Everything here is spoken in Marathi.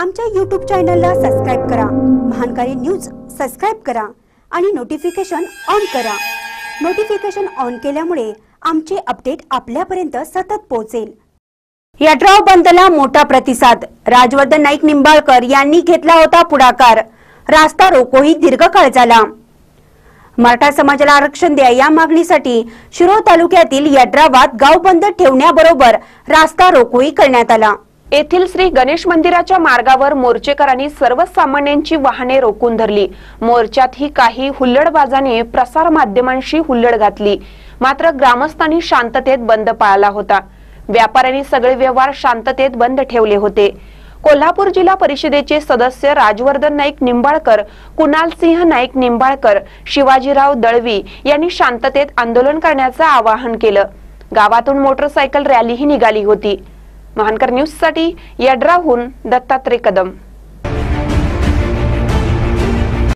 आमच्या यूट्यूब चॅनलला सबस्क्राईब करा. महानकारी न्यूज सबस्क्राईब करा आणि नोटिफिकेशन ऑन करा. नोटिफिकेशन ऑन केल्यामुळे आमचे अपडेट आपल्यापर्यंत सतत पोहोचेल. यड्राव बंदला मोठा प्रतिसाद. राजवर्धन नाईक निंबाळकर यांनी घेतला होता पुढाकार. रास्ता रोकोही दीर्घकाळ झाला. मराठा समाजाला आरक्षण द्या या मागणीसाठी शिरोळ तालुक्यातील यड्रावात गाव बंद ठेवण्याबरोबर रास्ता रोकोही करण्यात आला. येथील श्री गणेश मंदिराच्या मार्गावर मोर्चेकरांनी सर्वसामान्यांची वाहने रोखून धरली. मोर्चातही काही हुल्लडबाजाने प्रसार माध्यमांशी हुल्लड घातली. मात्र ग्रामस्थांनी शांततेत बंद पाळला होता. व्यापाऱ्यांनी सगळे व्यवहार शांततेत बंद ठेवले होते. कोल्हापूर जिल्हा परिषदेचे सदस्य राजवर्धन नाईक निंबाळकर कुणाल सिंह नाईक निंबाळकर शिवाजीराव दळवी यांनी शांततेत आंदोलन करण्याचं आवाहन केलं. गावातून मोटरसायकल रॅलीही निघाली होती. महानकर न्यूजसाठी यड्राहून दत्तात्रय कदम.